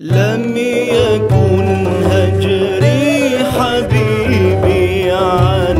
لم يكن هجري حبيبي عن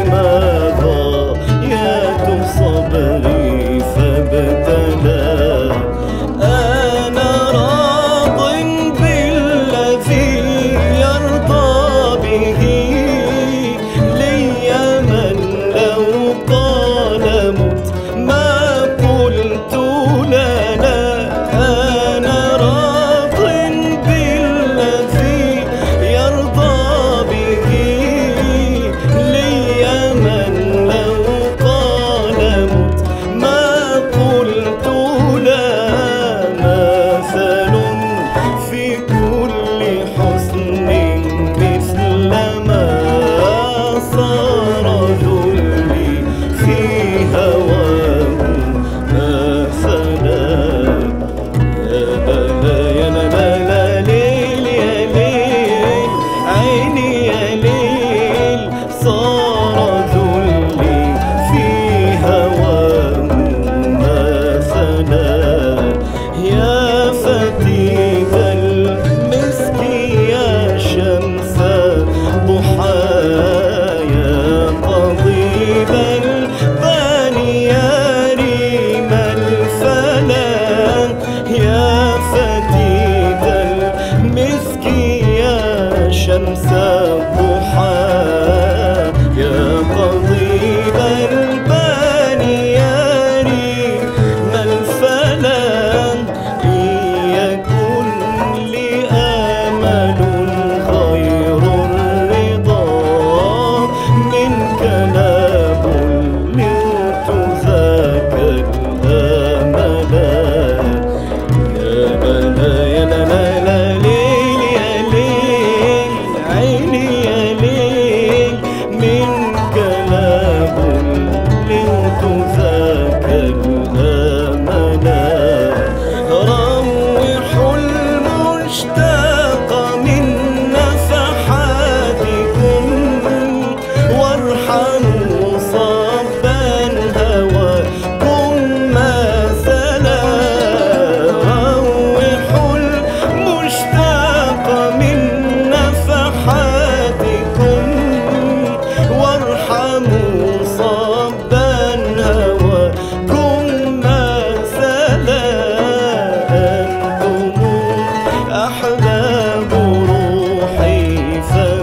此